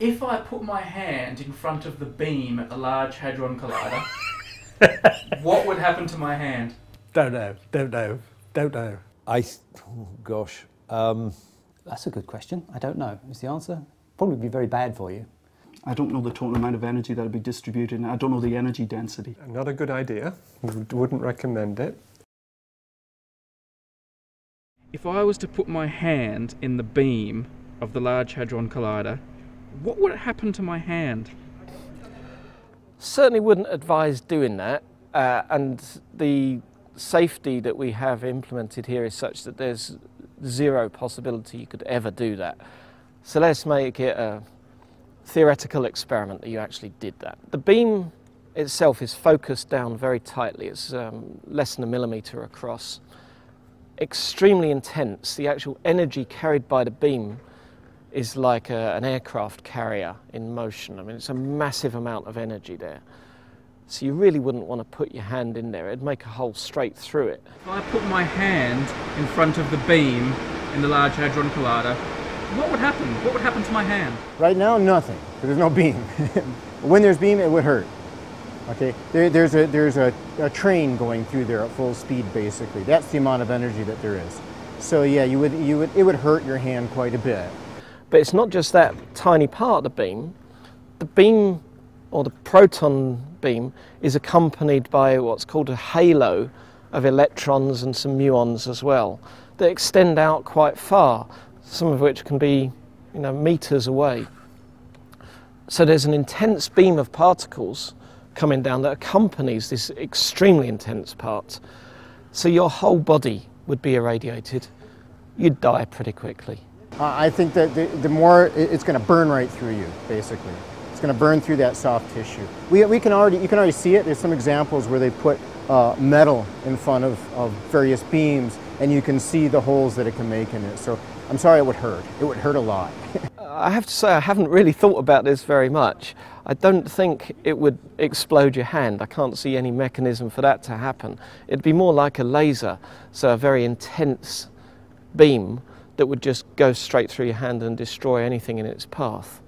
If I put my hand in front of the beam at the Large Hadron Collider, what would happen to my hand? Don't know. Don't know. Don't know. I, oh gosh. Um, That's a good question. I don't know. Is the answer? Probably be very bad for you. I don't know the total amount of energy that would be distributed, and I don't know the energy density. Not a good idea. Wouldn't recommend it. If I was to put my hand in the beam of the Large Hadron Collider, what would happen to my hand? Certainly wouldn't advise doing that. Uh, and the safety that we have implemented here is such that there's zero possibility you could ever do that. So let's make it a theoretical experiment that you actually did that. The beam itself is focused down very tightly. It's um, less than a millimeter across. Extremely intense. The actual energy carried by the beam is like a, an aircraft carrier in motion. I mean, it's a massive amount of energy there. So you really wouldn't want to put your hand in there. It'd make a hole straight through it. If I put my hand in front of the beam in the Large Hadron Collider, what would happen? What would happen to my hand? Right now, nothing. There's no beam. when there's beam, it would hurt. Okay, there, there's a there's a, a train going through there at full speed. Basically, that's the amount of energy that there is. So yeah, you would you would it would hurt your hand quite a bit. But it's not just that tiny part of the beam. The beam or the proton beam is accompanied by what's called a halo of electrons and some muons as well that extend out quite far, some of which can be you know, meters away. So there's an intense beam of particles coming down that accompanies this extremely intense part. So your whole body would be irradiated. You'd die pretty quickly. Uh, I think that the, the more it, it's going to burn right through you, basically. It's going to burn through that soft tissue. We, we can already, you can already see it. There's some examples where they put uh, metal in front of, of various beams and you can see the holes that it can make in it. So I'm sorry it would hurt. It would hurt a lot. I have to say I haven't really thought about this very much. I don't think it would explode your hand. I can't see any mechanism for that to happen. It'd be more like a laser, so a very intense beam that would just go straight through your hand and destroy anything in its path.